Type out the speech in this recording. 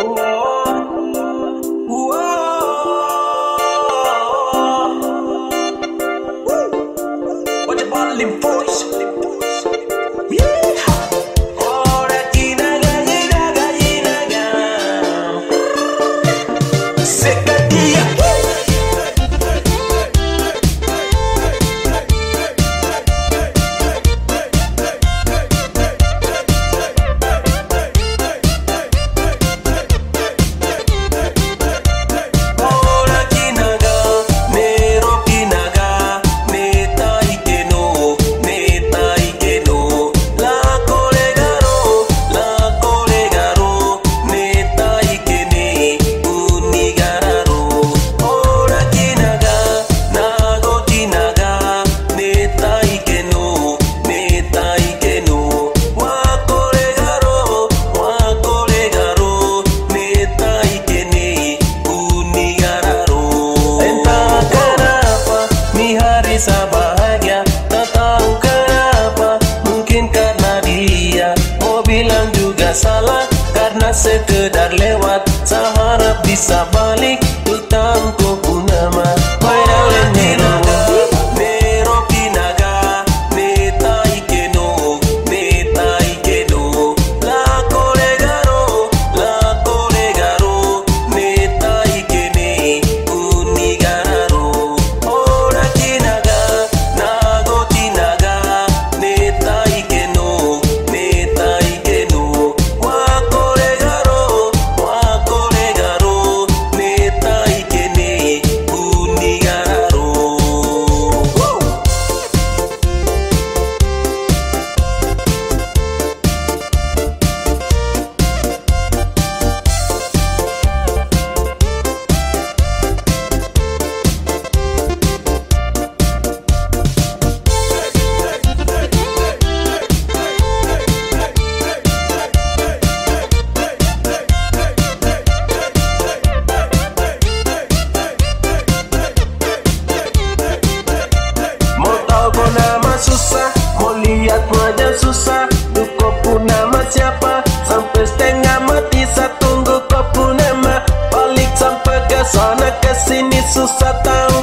oh voice. Bilang juga salah Karena sekedar lewat Saya harap bisa balik. Utangku pun susah. Mau lihat wajah susah. Duko pun nama siapa? Sampai setengah mati saya tunggu kau pun nama Balik sampai ke sana ke sini susah tahu.